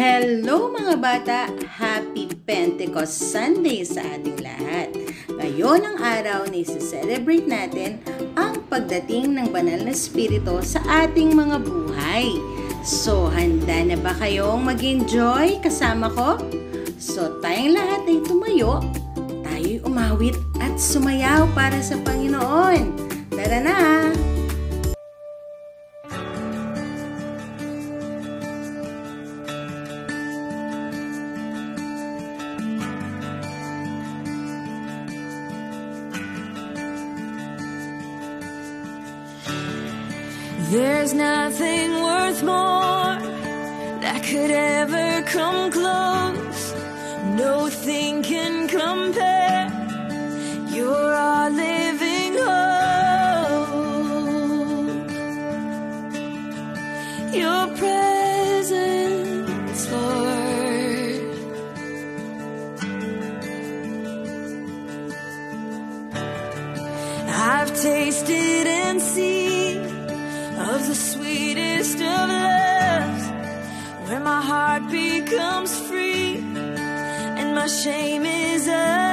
Hello mga bata! Happy Pentecost Sunday sa ating lahat! Ngayon ang araw na celebrate natin ang pagdating ng banal na spirito sa ating mga buhay. So, handa na ba kayong mag-enjoy kasama ko? So, tayong lahat ay tumayo, tayo'y umawit at sumayaw para sa Panginoon. Tara na! There's nothing worth more that could ever come close. Nothing can compare. You're our living hope. Your presence, Lord. I've tasted and seen the sweetest of loves, where my heart becomes free and my shame is undone.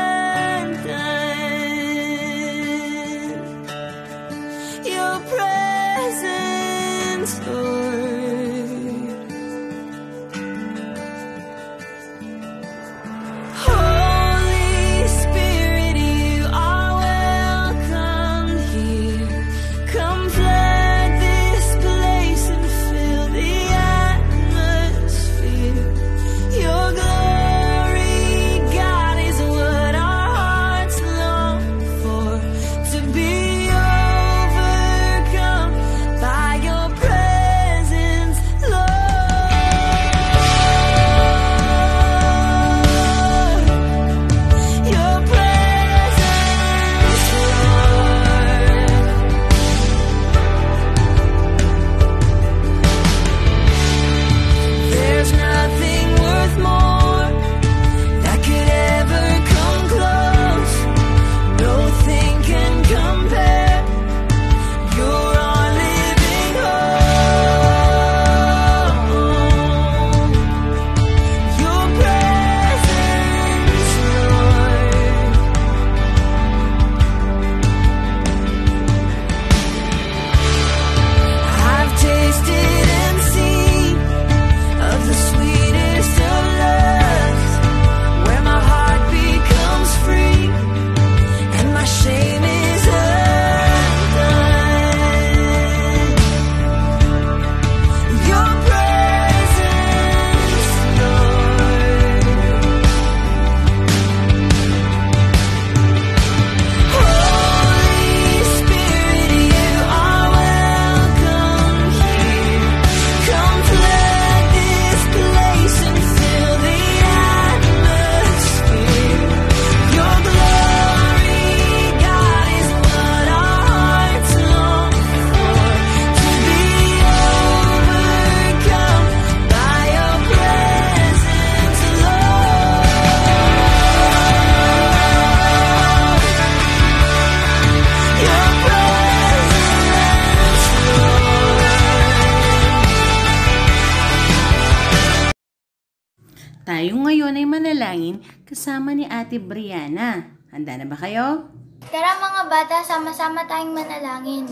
Ngayon ay manalangin kasama ni Ate Brianna. Handa na ba kayo? Tara mga bata, sama-sama tayong manalangin.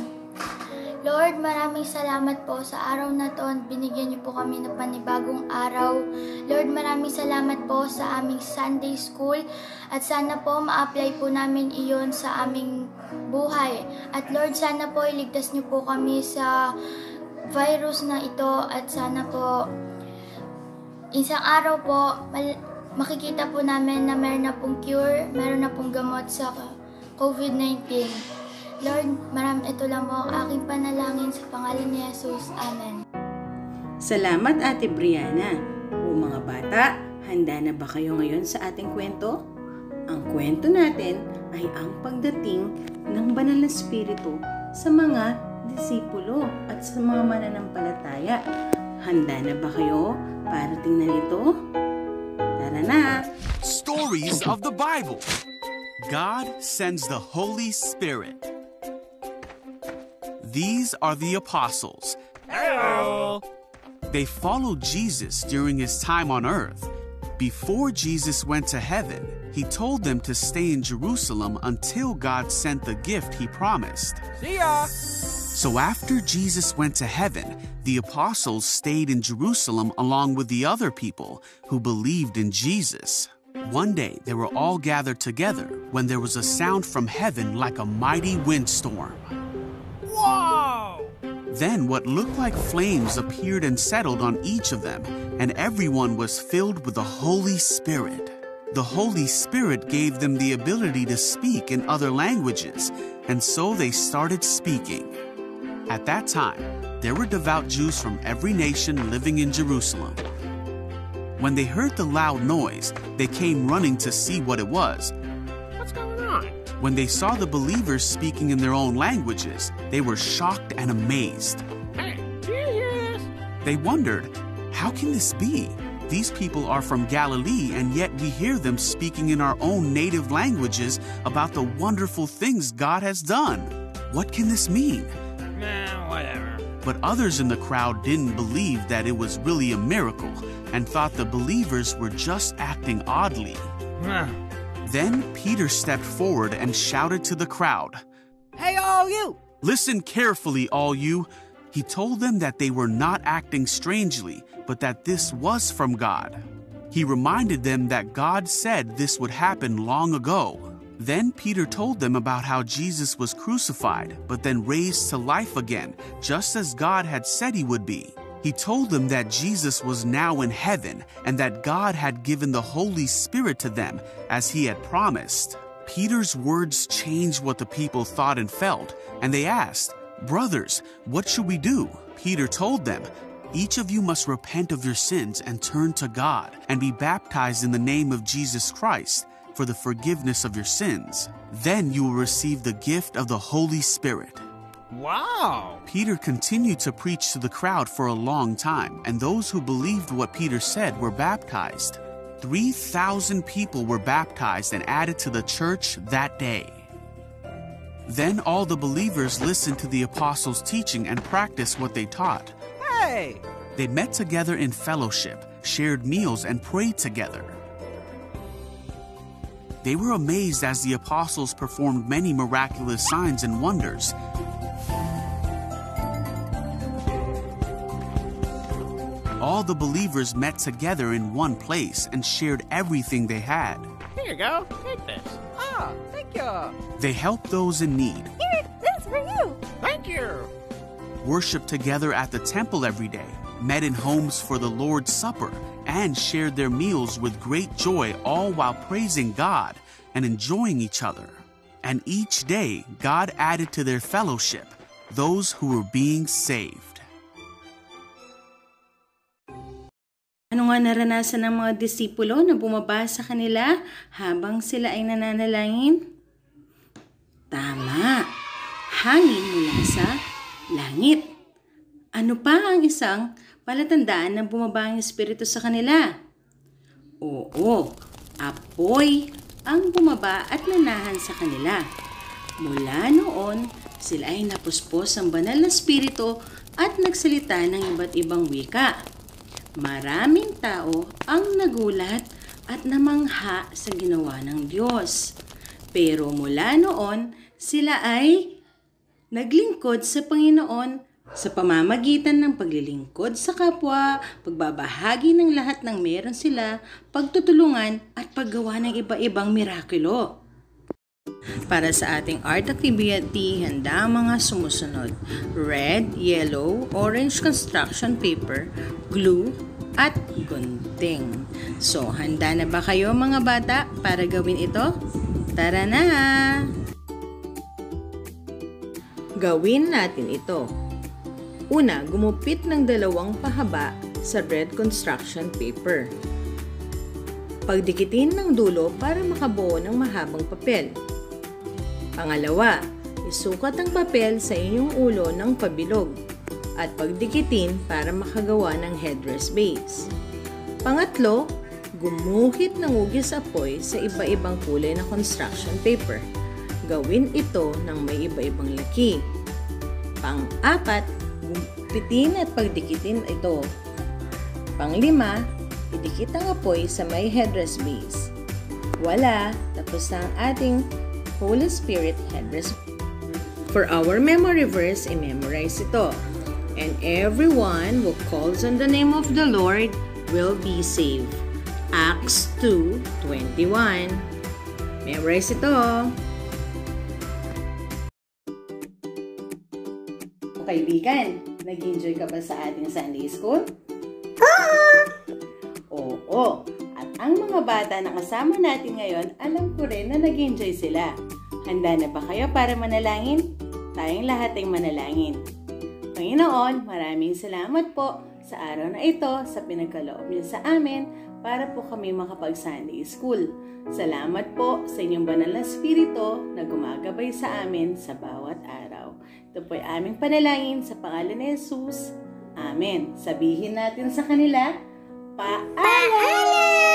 Lord, maraming salamat po sa araw na to. Binigyan niyo po kami ng panibagong araw. Lord, maraming salamat po sa aming Sunday School at sana po ma-apply po namin iyon sa aming buhay. At Lord, sana po iligtas niyo po kami sa virus na ito at sana po isang araw po mal- makikita po namin na meron na pong cure, meron na pong gamot sa COVID-19. Lord, maram ito lang po ang aking panalangin sa pangalan ni Jesus. Amen. Salamat Ate Brianna. O mga bata, handa na ba kayo ngayon sa ating kwento? Ang kwento natin ay ang pagdating ng banal na spirito sa mga disipulo at sa mga mananampalataya. Handa na ba kayo para tingnan ito? Tara na! Stories of the Bible. God sends the Holy Spirit. These are the apostles. Hello. They followed Jesus during his time on earth. Before Jesus went to heaven, he told them to stay in Jerusalem until God sent the gift he promised. See ya! So after Jesus went to heaven, the apostles stayed in Jerusalem along with the other people who believed in Jesus. One day they were all gathered together when there was a sound from heaven like a mighty windstorm. Whoa! Then what looked like flames appeared and settled on each of them, and everyone was filled with the Holy Spirit. The Holy Spirit gave them the ability to speak in other languages, and so they started speaking. At that time, there were devout Jews from every nation living in Jerusalem. When they heard the loud noise, they came running to see what it was. What's going on? When they saw the believers speaking in their own languages, they were shocked and amazed. Hey, do you hear this? They wondered, how can this be? These people are from Galilee, and yet we hear them speaking in our own native languages about the wonderful things God has done. What can this mean? Nah, whatever. But others in the crowd didn't believe that it was really a miracle and thought the believers were just acting oddly. Nah. Then Peter stepped forward and shouted to the crowd, Hey, all you! Listen carefully, all you. He told them that they were not acting strangely, but that this was from God. He reminded them that God said this would happen long ago. Then Peter told them about how Jesus was crucified, but then raised to life again, just as God had said he would be. He told them that Jesus was now in heaven and that God had given the Holy Spirit to them, as he had promised. Peter's words changed what the people thought and felt, and they asked, Brothers, what should we do? Peter told them, Each of you must repent of your sins and turn to God, and be baptized in the name of Jesus Christ for the forgiveness of your sins. Then you will receive the gift of the Holy Spirit. Wow! Peter continued to preach to the crowd for a long time, and those who believed what Peter said were baptized. 3,000 people were baptized and added to the church that day. Then all the believers listened to the apostles' teaching and practiced what they taught. Hey! They met together in fellowship, shared meals, and prayed together. They were amazed as the apostles performed many miraculous signs and wonders. All the believers met together in one place and shared everything they had. Here you go. Take this. Ah, thank you. They helped those in need, Here, this for you. Thank you. worshiped together at the temple every day, met in homes for the Lord's Supper, and shared their meals with great joy, all while praising God and enjoying each other. And each day, God added to their fellowship those who were being saved. Ano nga naranasan ng mga disipulo na bumaba sa kanila habang sila ay nananalangin? Tama, hangin mula sa langit. Ano pa ang isang palatandaan na bumaba ang Espiritu sa kanila? Oo, apoy ang bumaba at nanahan sa kanila. Mula noon, sila ay napuspos ng banal na Espiritu at nagsalita ng iba't ibang wika. Maraming tao ang nagulat at namangha sa ginawa ng Diyos. Pero mula noon, sila ay naglingkod sa Panginoon sa pamamagitan ng paglilingkod sa kapwa, pagbabahagi ng lahat ng meron sila, pagtutulungan at paggawa ng iba-ibang mirakulo. Para sa ating art activity, handa ang mga sumusunod. Red, yellow, orange construction paper, glue, at gunting. So, handa na ba kayo mga bata para gawin ito? Tara na! Gawin natin ito. Una, gumupit ng dalawang pahaba sa red construction paper. Pagdikitin ng dulo para makabuo ng mahabang papel. Pangalawa, isukat ang papel sa inyong ulo ng pabilog at pagdikitin para makagawa ng headrest base. Pangatlo, gumuhit ng ugis apoy sa iba-ibang kulay na construction paper. Gawin ito ng may iba-ibang laki. Pang-apat, gumpitin at pagdikitin ito Panglima, idikit ang apoy sa may headdress base. Wala, tapos na ang ating Holy Spirit headdress. For our memory verse, i-memorize ito. And everyone who calls on the name of the Lord will be saved. Acts 2.21 Memorize ito. Kaibigan, nag-enjoy ka ba sa ating Sunday School? Oo. At ang mga bata na kasama natin ngayon, alam ko rin na nag-enjoy sila. Handa na ba kayo para manalangin? Tayong lahat ay manalangin. Panginoon, maraming salamat po sa araw na ito sa pinagkaloob niyo sa amin para po kami makapag-Sunday School. Salamat po sa inyong banal na spirito na gumagabay sa amin sa bawat araw. Ito po ay aming panalangin sa pangalan ni Jesus. Amen. Sabihin natin sa kanila, Paalam!